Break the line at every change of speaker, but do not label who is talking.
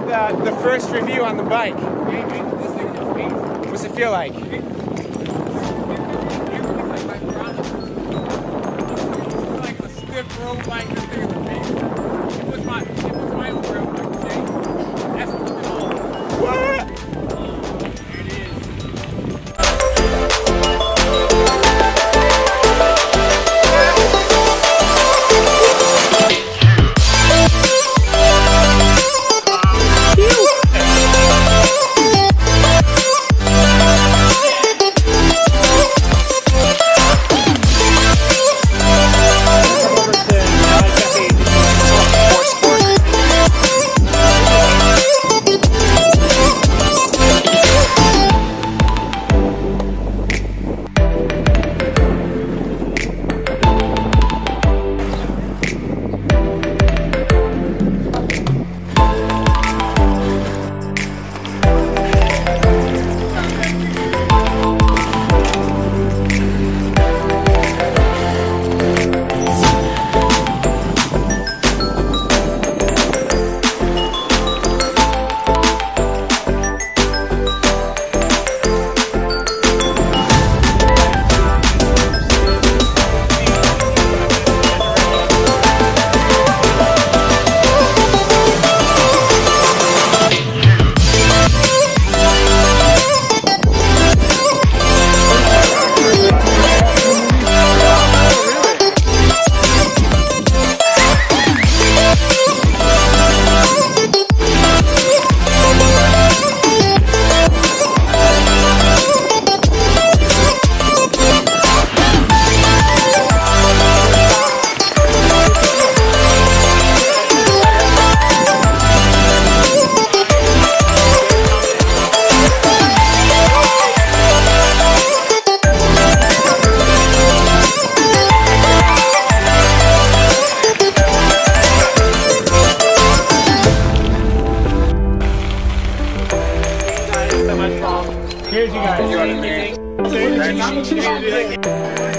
uh, the first review on the bike. What's it feel like?
like a stiff road bike
Here's you guys.
You know what I mean?